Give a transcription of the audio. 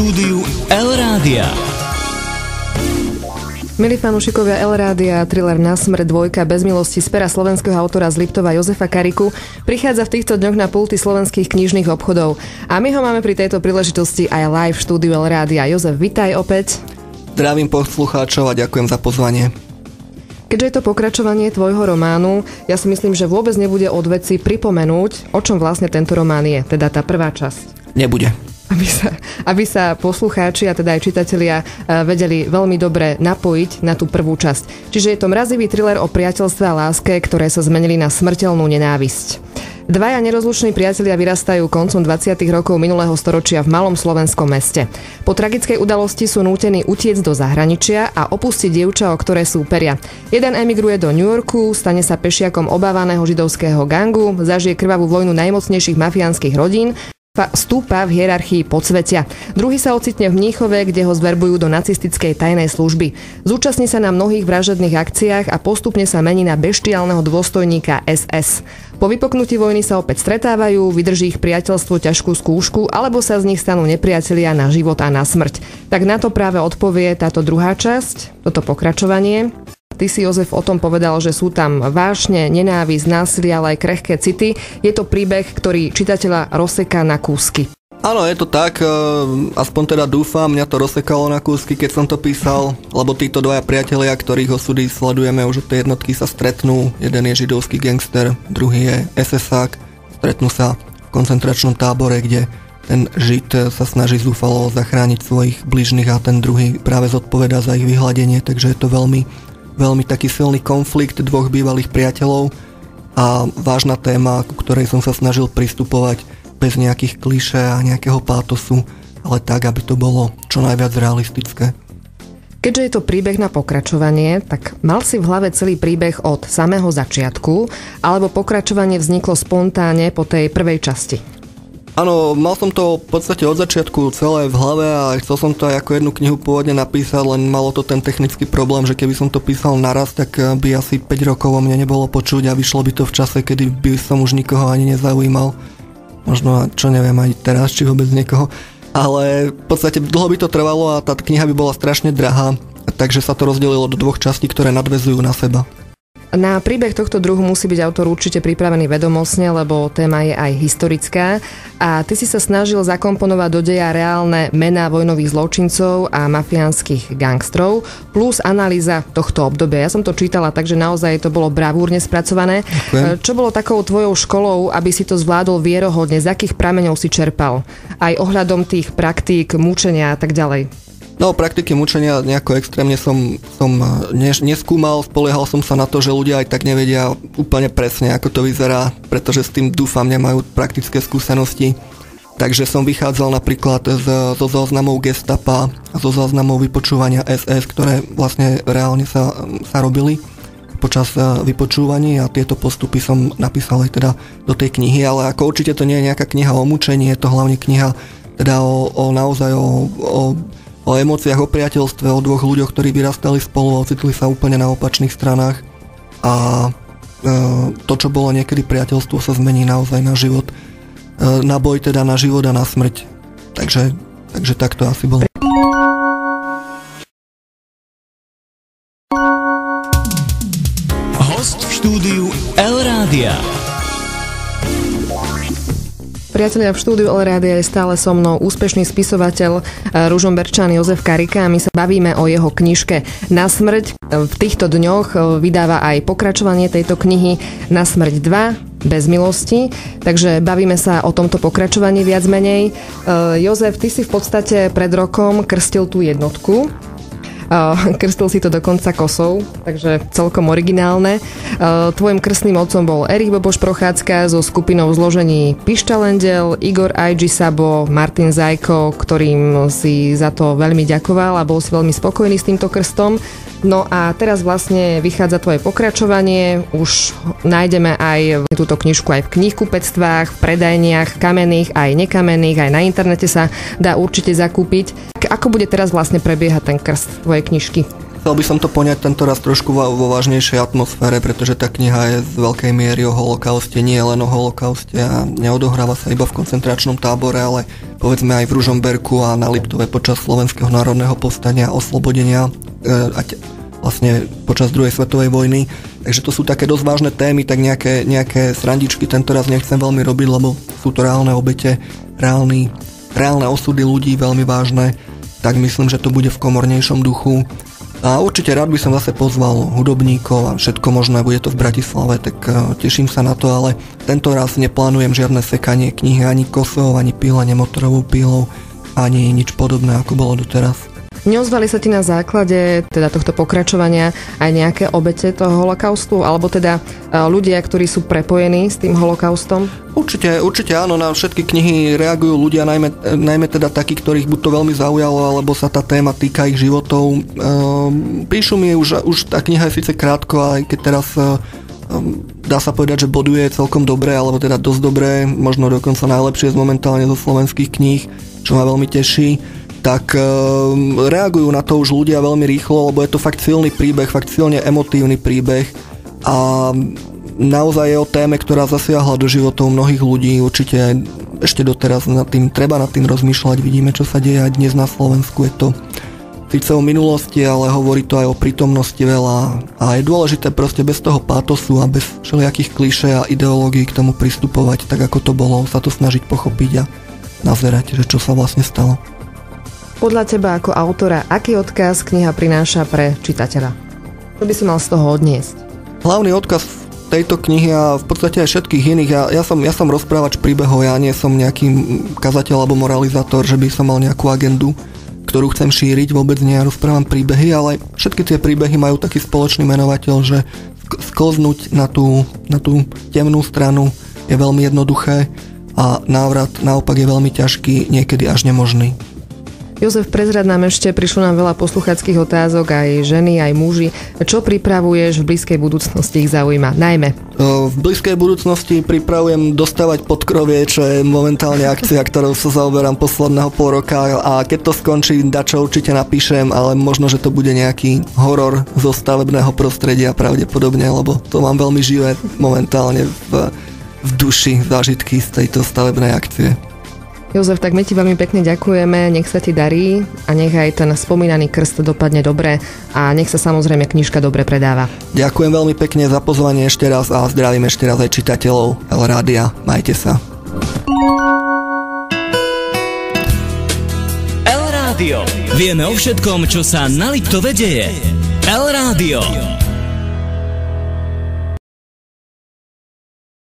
štúdiu El Rádia. Milí fanúšikovia El Rádia, thriller Na smrť dvojka bez milosti z pera slovenského autora z Liptova Jozefa Kariku prichádza v týchto dňoch na pulty slovenských knižných obchodov. A my ho máme pri tejto príležitosti aj live v štúdiu El Rádia. Jozef, vitaj opäť. Zdravím poslucháčov a ďakujem za pozvanie. Keďže je to pokračovanie tvojho románu, ja si myslím, že vôbec nebude od veci pripomenúť, o čom vlastne tento román je, teda tá prvá časť. Nebude aby sa, aby sa poslucháči a teda aj čitatelia e, vedeli veľmi dobre napojiť na tú prvú časť. Čiže je to mrazivý thriller o priateľstve a láske, ktoré sa zmenili na smrteľnú nenávisť. Dvaja nerozluční priatelia vyrastajú koncom 20. rokov minulého storočia v malom slovenskom meste. Po tragickej udalosti sú nútení utiec do zahraničia a opustiť dievča, o ktoré sú peria. Jeden emigruje do New Yorku, stane sa pešiakom obávaného židovského gangu, zažije krvavú vojnu najmocnejších mafiánskych rodín stúpa v hierarchii podsvetia. Druhý sa ocitne v Mníchove, kde ho zverbujú do nacistickej tajnej služby. Zúčastní sa na mnohých vražedných akciách a postupne sa mení na beštiálneho dôstojníka SS. Po vypoknutí vojny sa opäť stretávajú, vydrží ich priateľstvo ťažkú skúšku, alebo sa z nich stanú nepriatelia na život a na smrť. Tak na to práve odpovie táto druhá časť, toto pokračovanie. Ty si, Jozef, o tom povedal, že sú tam vášne, nenávisť, násilie, ale aj krehké city. Je to príbeh, ktorý čitateľa rozseká na kúsky. Áno, je to tak, e, aspoň teda dúfam, mňa to rozsekalo na kúsky, keď som to písal, lebo títo dvaja priatelia, ktorých osudy sledujeme, už tie jednotky sa stretnú. Jeden je židovský gangster, druhý je SSák. Stretnú sa v koncentračnom tábore, kde ten žid sa snaží zúfalo zachrániť svojich bližných a ten druhý práve zodpoveda za ich vyhľadenie, takže je to veľmi veľmi taký silný konflikt dvoch bývalých priateľov a vážna téma, ku ktorej som sa snažil pristupovať bez nejakých klišé a nejakého pátosu, ale tak, aby to bolo čo najviac realistické. Keďže je to príbeh na pokračovanie, tak mal si v hlave celý príbeh od samého začiatku, alebo pokračovanie vzniklo spontánne po tej prvej časti? Áno, mal som to v podstate od začiatku celé v hlave a chcel som to aj ako jednu knihu pôvodne napísať, len malo to ten technický problém, že keby som to písal naraz, tak eh, by asi 5 rokov o mne nebolo počuť a vyšlo by to v čase, kedy by som už nikoho ani nezaujímal. Možno, čo neviem, aj teraz, či vôbec niekoho. Ale v podstate dlho by to trvalo a tá kniha by bola strašne drahá, takže sa to rozdelilo do dvoch častí, ktoré nadvezujú na seba. Na príbeh tohto druhu musí byť autor určite pripravený vedomostne, lebo téma je aj historická a ty si sa snažil zakomponovať do deja reálne mená vojnových zločincov a mafiánskych gangstrov plus analýza tohto obdobia. Ja som to čítala, takže naozaj to bolo bravúrne spracované. Ďakujem. Čo bolo takou tvojou školou, aby si to zvládol vierohodne? Z akých prameňov si čerpal? Aj ohľadom tých praktík, mučenia a tak ďalej. No, praktiky mučenia nejako extrémne som, som ne, neskúmal, spoliehal som sa na to, že ľudia aj tak nevedia úplne presne, ako to vyzerá, pretože s tým dúfam nemajú praktické skúsenosti. Takže som vychádzal napríklad z, zo záznamov gestapa a zo záznamov vypočúvania SS, ktoré vlastne reálne sa, sa robili počas e, vypočúvaní a tieto postupy som napísal aj teda do tej knihy, ale ako určite to nie je nejaká kniha o mučení, je to hlavne kniha teda o, o naozaj o, o o emóciách, o priateľstve, o dvoch ľuďoch, ktorí vyrastali spolu a ocitli sa úplne na opačných stranách a e, to, čo bolo niekedy priateľstvo, sa zmení naozaj na život. E, na boj teda na život a na smrť. Takže, takže tak to asi bolo. Host v štúdiu El Rádia. Priatelia, v štúdiu Rádia je stále so mnou úspešný spisovateľ eh, Ružomberčan Jozef Karika a my sa bavíme o jeho knižke Na smrť. V týchto dňoch eh, vydáva aj pokračovanie tejto knihy Na smrť 2 bez milosti, takže bavíme sa o tomto pokračovaní viac menej. Jozef, ty si v podstate pred rokom krstil tú jednotku, Krstil si to dokonca kosou, takže celkom originálne. Tvojim krstným otcom bol Erich Boboš Prochádzka so skupinou zložení Pištalendel, Igor IG Sabo, Martin Zajko, ktorým si za to veľmi ďakoval a bol si veľmi spokojný s týmto krstom. No a teraz vlastne vychádza tvoje pokračovanie, už nájdeme aj túto knižku aj v knihkupectvách, v predajniach, kamenných aj nekamenných, aj na internete sa dá určite zakúpiť. Ako bude teraz vlastne prebiehať ten krst tvojej knižky? chcel by som to poňať tento raz trošku vo vážnejšej atmosfére, pretože tá kniha je z veľkej miery o holokauste, nie len o holokauste a neodohráva sa iba v koncentračnom tábore, ale povedzme aj v Ružomberku a na Liptove počas Slovenského národného povstania, oslobodenia te, vlastne počas druhej svetovej vojny. Takže to sú také dosť vážne témy, tak nejaké, nejaké srandičky tento raz nechcem veľmi robiť, lebo sú to reálne obete, reálny, reálne osudy ľudí, veľmi vážne tak myslím, že to bude v komornejšom duchu. A určite rád by som zase pozval hudobníkov a všetko možné, bude to v Bratislave, tak e, teším sa na to, ale tento raz neplánujem žiadne sekanie knihy, ani kosov, ani pílenie motorovou pílou, ani nič podobné, ako bolo doteraz. Neozvali sa ti na základe teda tohto pokračovania aj nejaké obete toho holokaustu, alebo teda e, ľudia, ktorí sú prepojení s tým holokaustom? Určite, určite áno, na všetky knihy reagujú ľudia, najmä, najmä teda takí, ktorých buď to veľmi zaujalo, alebo sa tá téma týka ich životov. Ehm, píšu mi už, už tá kniha je síce krátko, ale keď teraz ehm, dá sa povedať, že boduje celkom dobre, alebo teda dosť dobré, možno dokonca najlepšie z momentálne zo slovenských kníh, čo ma veľmi teší tak uh, reagujú na to už ľudia veľmi rýchlo, lebo je to fakt silný príbeh, fakt silne emotívny príbeh a naozaj je o téme, ktorá zasiahla do životov mnohých ľudí, určite ešte doteraz nad tým, treba nad tým rozmýšľať, vidíme, čo sa deje aj dnes na Slovensku, je to síce o minulosti, ale hovorí to aj o prítomnosti veľa. A je dôležité proste bez toho pátosu a bez všelijakých kliše a ideológií k tomu pristupovať tak, ako to bolo, sa to snažiť pochopiť a nazerať, že čo sa vlastne stalo. Podľa teba ako autora, aký odkaz kniha prináša pre čitateľa? Čo by si mal z toho odniesť? Hlavný odkaz tejto knihy a v podstate aj všetkých iných. Ja, ja, som, ja som rozprávač príbehov, ja nie som nejaký kazateľ alebo moralizátor, že by som mal nejakú agendu, ktorú chcem šíriť, vôbec nie, ja rozprávam príbehy, ale všetky tie príbehy majú taký spoločný menovateľ, že sklznúť na tú, na tú temnú stranu je veľmi jednoduché a návrat naopak je veľmi ťažký, niekedy až nemožný. Jozef, prezrad nám ešte, prišlo nám veľa posluchackých otázok, aj ženy, aj muži. Čo pripravuješ v blízkej budúcnosti ich zaujíma? Najmä. V blízkej budúcnosti pripravujem dostávať podkrovie, čo je momentálne akcia, ktorou sa zaoberám posledného pol roka a keď to skončí, dačo určite napíšem, ale možno, že to bude nejaký horor zo stavebného prostredia pravdepodobne, lebo to mám veľmi živé momentálne v, v duši zážitky z tejto stavebnej akcie. Jozef, tak my ti veľmi pekne ďakujeme, nech sa ti darí a nech aj ten spomínaný krst dopadne dobre a nech sa samozrejme knižka dobre predáva. Ďakujem veľmi pekne za pozvanie ešte raz a zdravím ešte raz aj čitateľov El Rádia. Majte sa. El Rádio. Vieme o všetkom, čo sa na Liptove deje. El Rádio.